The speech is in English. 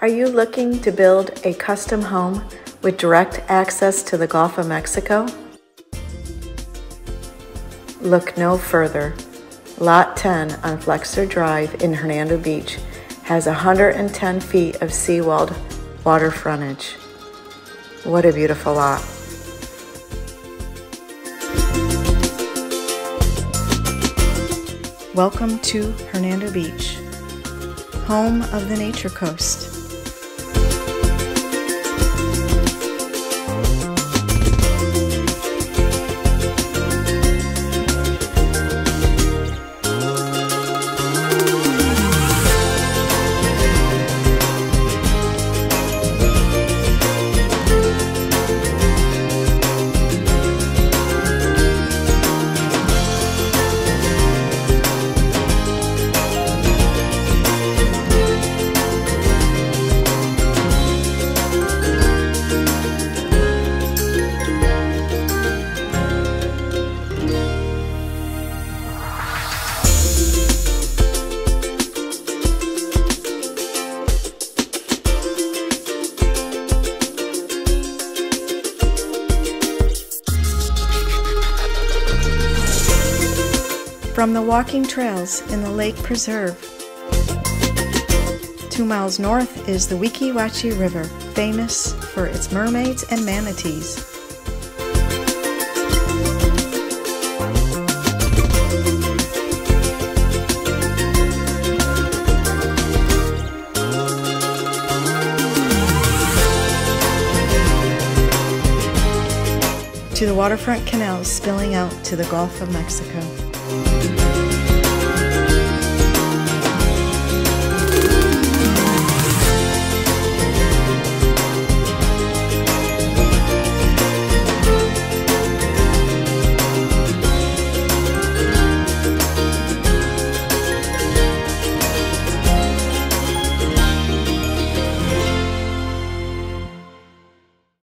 Are you looking to build a custom home with direct access to the Gulf of Mexico? Look no further. Lot 10 on Flexer Drive in Hernando Beach has 110 feet of seawalled water frontage. What a beautiful lot. Welcome to Hernando Beach, home of the Nature Coast. From the walking trails in the Lake Preserve, two miles north is the Weeki Wachee River, famous for its mermaids and manatees. to the waterfront canals spilling out to the Gulf of Mexico. Música